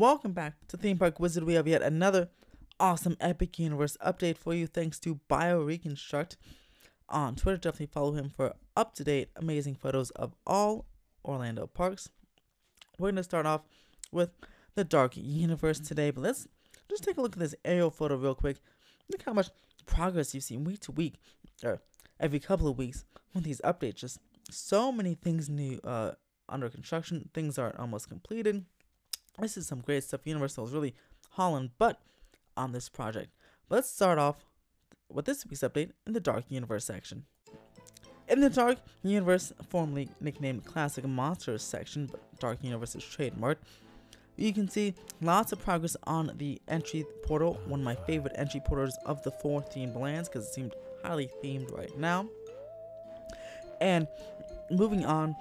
Welcome back to Theme Park Wizard. We have yet another awesome Epic Universe update for you thanks to BioReconstruct on Twitter. Definitely follow him for up to date, amazing photos of all Orlando parks. We're going to start off with the Dark Universe today, but let's just take a look at this aerial photo real quick. Look how much progress you've seen week to week, or every couple of weeks with these updates. Just so many things new uh, under construction, things are almost completed this is some great stuff Universal is really hauling butt on this project. Let's start off with this week's update in the Dark Universe section. In the Dark Universe, formerly nicknamed Classic Monsters section, but Dark Universe is trademarked, you can see lots of progress on the entry portal, one of my favorite entry portals of the four themed lands because it seemed highly themed right now. And moving on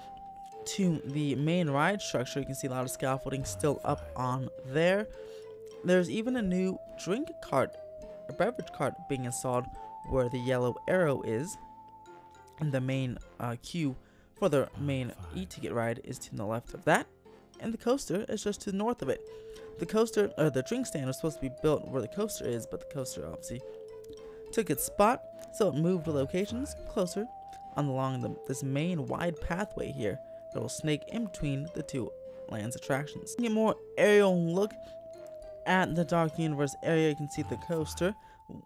to the main ride structure, you can see a lot of scaffolding still up on there. There's even a new drink cart, a beverage cart being installed where the yellow arrow is. And the main uh, queue for the main e-ticket ride is to the left of that. And the coaster is just to the north of it. The coaster, or the drink stand was supposed to be built where the coaster is, but the coaster obviously took its spot, so it moved locations closer on along the, this main wide pathway here that will snake in between the two land's attractions. Get more aerial look at the Dark Universe area, you can see the coaster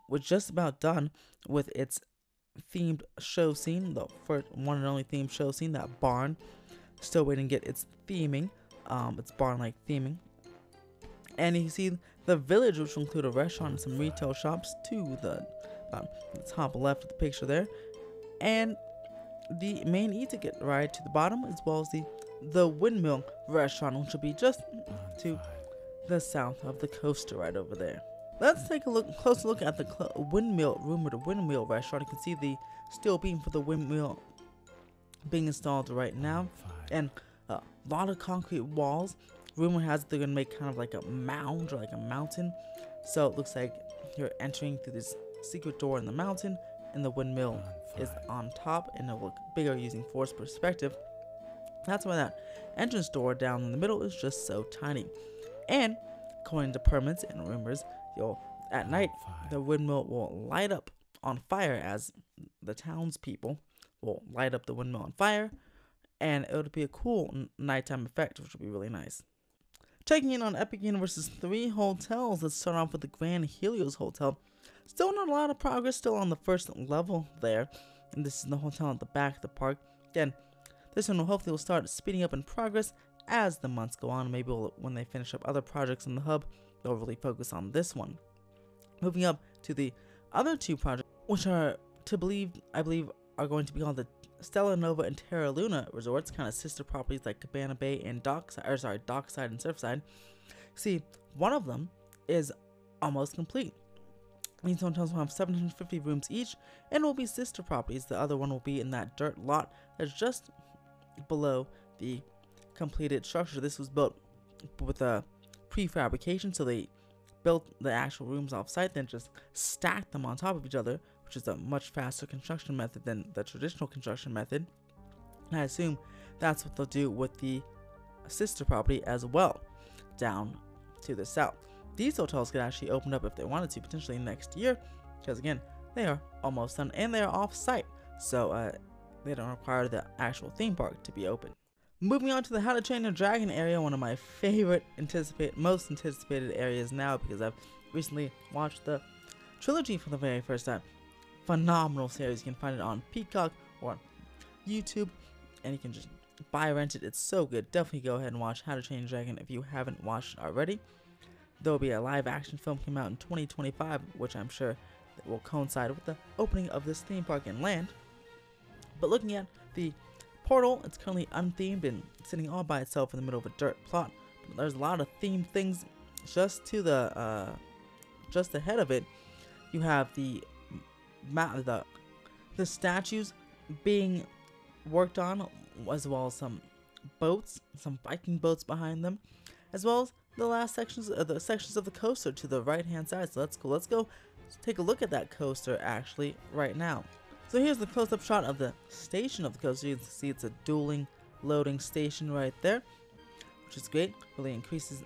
was just about done with its themed show scene, the first one and only themed show scene, that barn. Still waiting to get its theming, um, its barn-like theming. And you see the village, which will include a restaurant and some retail shops to the, um, the top left of the picture there. And the main e-ticket ride to the bottom as well as the the windmill restaurant which will be just to the south of the coaster right over there. Let's take a look close look at the windmill rumored windmill restaurant. You can see the steel beam for the windmill being installed right now and a lot of concrete walls. Rumor has they're gonna make kind of like a mound or like a mountain. So it looks like you're entering through this secret door in the mountain and the windmill is on top and it'll look bigger using force perspective. That's why that entrance door down in the middle is just so tiny. And according to permits and rumors, you'll at night the windmill will light up on fire as the townspeople will light up the windmill on fire, and it would be a cool nighttime effect, which would be really nice. Checking in on Epic Universe's three hotels, let's start off with the Grand Helios Hotel. Still not a lot of progress, still on the first level there. And this is the hotel at the back of the park. Again, this one will hopefully will start speeding up in progress as the months go on. Maybe we'll, when they finish up other projects in the hub, they'll really focus on this one. Moving up to the other two projects, which are to believe, I believe, are going to be called the Stella Nova and Terra Luna resorts, kind of sister properties like Cabana Bay and Dockside, or sorry, Dockside and Surfside. See, one of them is almost complete. These hotels will have 750 rooms each and will be sister properties. The other one will be in that dirt lot that's just below the completed structure. This was built with a prefabrication, so they built the actual rooms off site, then just stacked them on top of each other, which is a much faster construction method than the traditional construction method. And I assume that's what they'll do with the sister property as well, down to the south. These hotels could actually open up if they wanted to, potentially next year, because again, they are almost done and they are off site, so uh, they don't require the actual theme park to be open. Moving on to the How to Train Your Dragon area, one of my favorite, anticipate, most anticipated areas now because I've recently watched the trilogy for the very first time. Phenomenal series. You can find it on Peacock or YouTube, and you can just buy rent it. It's so good. Definitely go ahead and watch How to Train Your Dragon if you haven't watched it already. There will be a live action film come out in 2025, which I'm sure will coincide with the opening of this theme park in land. But looking at the portal, it's currently unthemed and sitting all by itself in the middle of a dirt plot. There's a lot of themed things just to the uh, just ahead of it. You have the the the statues being worked on, as well as some boats, some Viking boats behind them, as well as the last sections, uh, the sections of the coaster to the right hand side. So that's cool. Let's go take a look at that coaster actually right now. So here's the close-up shot of the station of the coaster. You can see it's a dueling loading station right there, which is great. Really increases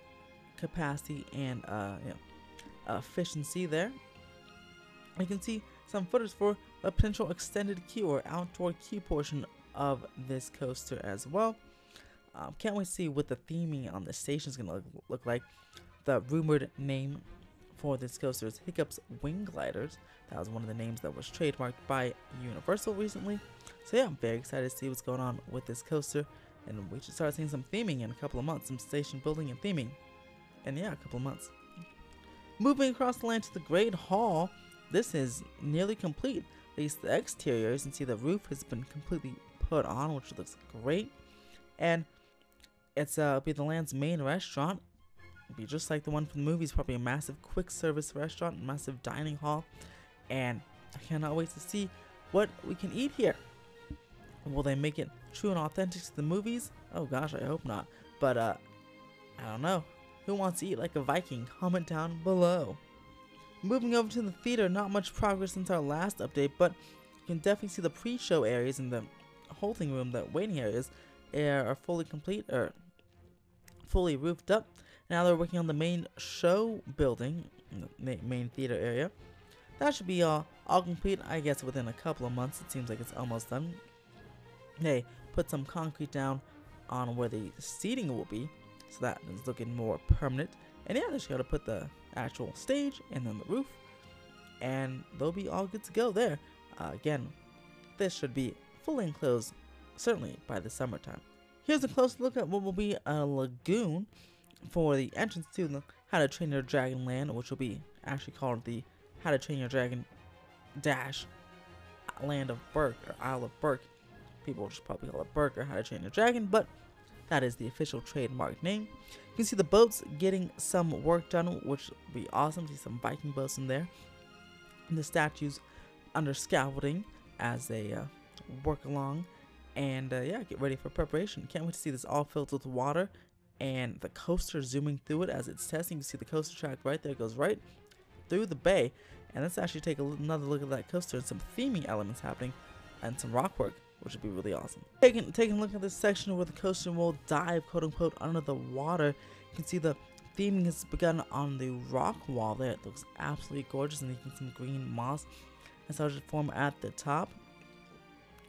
capacity and uh, you know, efficiency there. You can see some footage for a potential extended queue or outdoor queue portion of this coaster as well. Um, can't wait to see what the theming on the station is going to look, look like. The rumored name for this coaster is Hiccups Wing Gliders. That was one of the names that was trademarked by Universal recently. So yeah, I'm very excited to see what's going on with this coaster. And we should start seeing some theming in a couple of months, some station building and theming. And yeah, a couple of months. Moving across the land to the Great Hall, this is nearly complete. At least the exterior, you can see the roof has been completely put on, which looks great. And it's uh be the land's main restaurant. It'll be just like the one from the movies, probably a massive quick service restaurant, massive dining hall. And I cannot wait to see what we can eat here. Will they make it true and authentic to the movies? Oh gosh, I hope not. But uh I don't know. Who wants to eat like a Viking? Comment down below. Moving over to the theater, not much progress since our last update, but you can definitely see the pre-show areas and the holding room, the waiting areas, are fully complete or fully roofed up. Now they're working on the main show building, the main theater area. That should be all, all complete, I guess, within a couple of months. It seems like it's almost done. They put some concrete down on where the seating will be, so that is looking more permanent. And yeah, they just gotta put the actual stage and then the roof, and they'll be all good to go there. Uh, again, this should be fully enclosed, certainly by the summertime. Here's a close look at what will be a lagoon for the entrance to the How to Train Your Dragon Land, which will be actually called the How to Train Your Dragon Dash Land of Berk or Isle of Berk. People just probably call it Berk or How to Train Your Dragon, but that is the official trademark name. You can see the boats getting some work done, which will be awesome. See some Viking boats in there. And the statues under scaffolding as they uh, work along. And uh, yeah, get ready for preparation. Can't wait to see this all filled with water and the coaster zooming through it as it's testing. You see the coaster track right there it goes right through the bay. And let's actually take another look at that coaster and some theming elements happening and some rock work, which would be really awesome. Taking, taking a look at this section where the coaster will dive, quote unquote, under the water. You can see the theming has begun on the rock wall there. It looks absolutely gorgeous and you can see some green moss and started to form at the top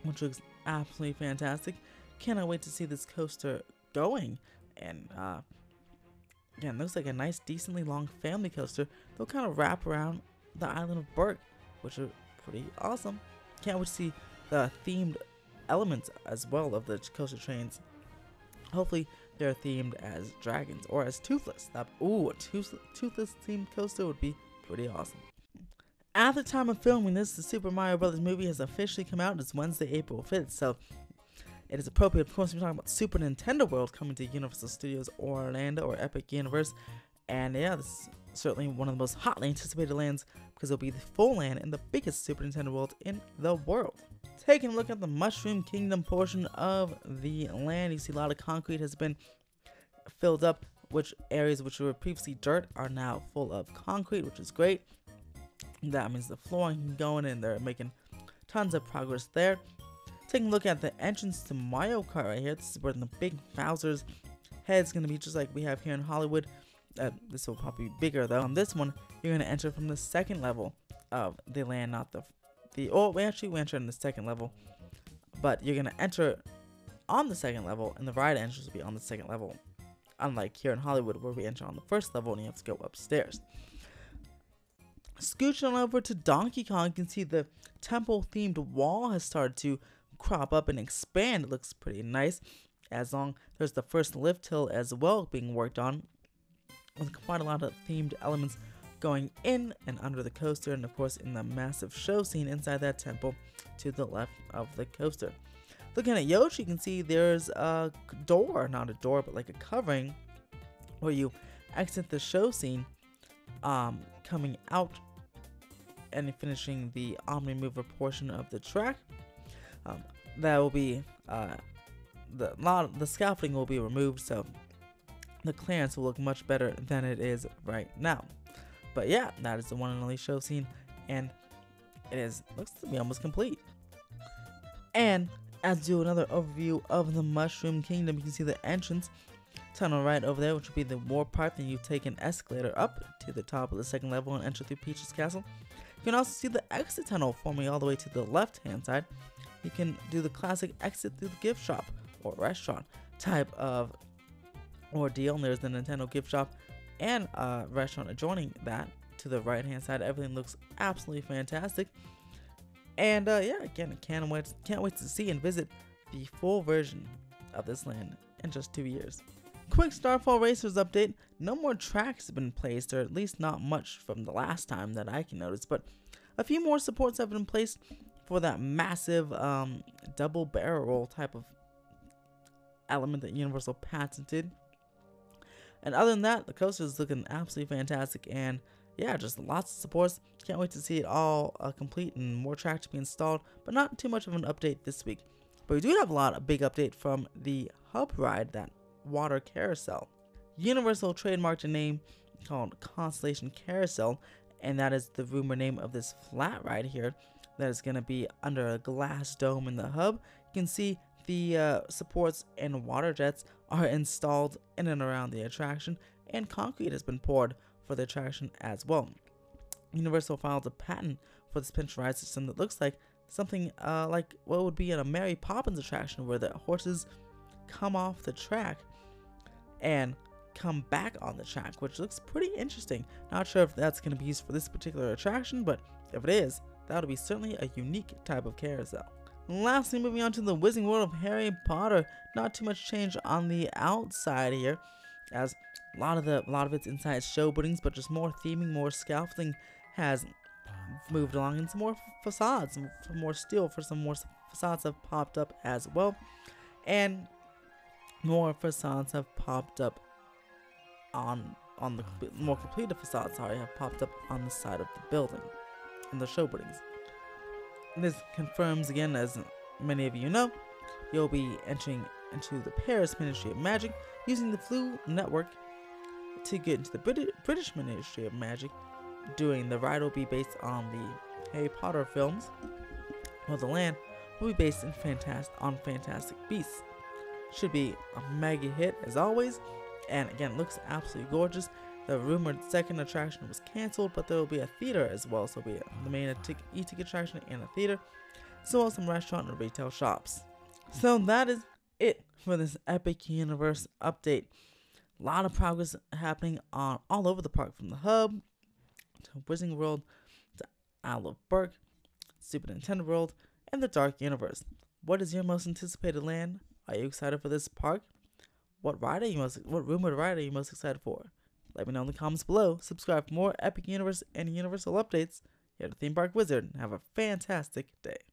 which looks absolutely fantastic. Cannot wait to see this coaster going. And uh, again, looks like a nice, decently long family coaster. They'll kind of wrap around the island of Berk, which are pretty awesome. Can't wait to see the themed elements as well of the coaster trains. Hopefully, they're themed as dragons or as toothless. That ooh, a toothless, toothless themed coaster would be pretty awesome. At the time of filming this, the Super Mario Brothers movie has officially come out. It's Wednesday, April 5th, so it is appropriate. Of course, we're talking about Super Nintendo World coming to Universal Studios Orlando or Epic Universe. And yeah, this is certainly one of the most hotly anticipated lands because it'll be the full land and the biggest Super Nintendo World in the world. Taking a look at the Mushroom Kingdom portion of the land, you see a lot of concrete has been filled up, which areas which were previously dirt are now full of concrete, which is great. That means the flooring can go in and they're making tons of progress there. Taking a look at the entrance to Mario Kart right here. This is where the big Bowser's head is going to be just like we have here in Hollywood. Uh, this will probably be bigger though. On this one, you're going to enter from the second level of the land, not the... the oh, we actually we enter in the second level. But you're going to enter on the second level, and the ride entrance will be on the second level. Unlike here in Hollywood, where we enter on the first level and you have to go upstairs. Scooch on over to Donkey Kong, you can see the temple themed wall has started to crop up and expand. It looks pretty nice. As long there's the first lift hill as well being worked on, with quite a lot of themed elements going in and under the coaster, and of course in the massive show scene inside that temple to the left of the coaster. Looking at Yoshi, you can see there's a door, not a door, but like a covering, where you exit the show scene um, coming out and finishing the Omni Mover portion of the track. Um, that will be uh, the lot the scaffolding will be removed, so the clearance will look much better than it is right now. But yeah, that is the one and only show scene, and it is looks to be almost complete. And as do another overview of the Mushroom Kingdom, you can see the entrance tunnel right over there, which will be the warp pipe. Then you take an escalator up to the top of the second level and enter through Peach's castle. You can also see the exit tunnel forming all the way to the left hand side. You can do the classic exit through the gift shop or restaurant type of ordeal. And there's the Nintendo gift shop and a restaurant adjoining that to the right hand side. Everything looks absolutely fantastic. And uh, yeah, again, can't wait, can't wait to see and visit the full version of this land in just two years. Quick Starfall Racers update. No more tracks have been placed, or at least not much from the last time that I can notice, but a few more supports have been placed for that massive um, double barrel roll type of element that Universal patented. And other than that, the coaster is looking absolutely fantastic, and yeah, just lots of supports. Can't wait to see it all uh, complete and more tracks to be installed, but not too much of an update this week. But we do have a lot, of big update from the hub ride, that water carousel. Universal trademarked a name called Constellation Carousel, and that is the rumor name of this flat ride here that is going to be under a glass dome in the hub. You can see the uh, supports and water jets are installed in and around the attraction, and concrete has been poured for the attraction as well. Universal filed a patent for this pinch ride system that looks like something uh, like what would be in a Mary Poppins attraction where the horses come off the track and come back on the track, which looks pretty interesting. Not sure if that's going to be used for this particular attraction, but if it is, that would be certainly a unique type of carousel. Lastly, moving on to the Wizarding World of Harry Potter. Not too much change on the outside here, as a lot of the a lot of it's inside show buildings, but just more theming, more scaffolding has moved along, and some more facades, some more steel for some more facades have popped up as well, and more facades have popped up on on the oh, more completed facades. Sorry, have popped up on the side of the building, in the show buildings. This confirms again, as many of you know, you'll be entering into the Paris Ministry of Magic using the Floo network to get into the Brit British Ministry of Magic doing the ride will be based on the Harry Potter films, while the land will be based in Fantastic on Fantastic Beasts. Should be a mega hit as always, and again looks absolutely gorgeous. The rumored second attraction was cancelled, but there will be a theater as well, so be the main e-ticket attraction and a theater, as well as some restaurant and retail shops. So that is it for this Epic Universe update. A lot of progress happening on all over the park, from the hub to Wizarding World to Isle of Berk, Super Nintendo World, and the Dark Universe. What is your most anticipated land? Are you excited for this park? What ride are you most what rumored ride are you most excited for? Let me know in the comments below. Subscribe for more Epic Universe and Universal updates here at Theme Park Wizard. Have a fantastic day.